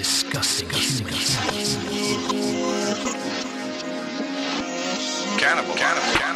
disgusting humans. Cannibal, cannibal, cannibal.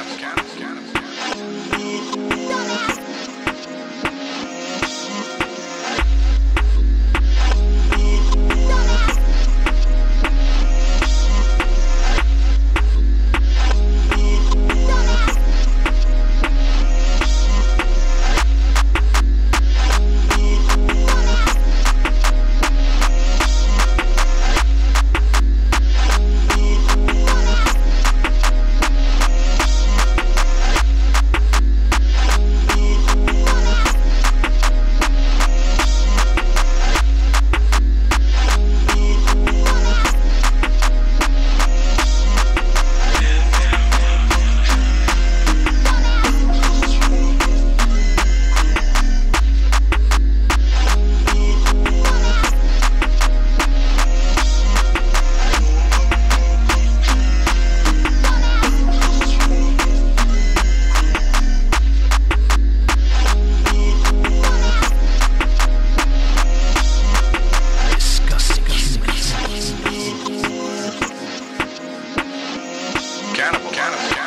Yeah.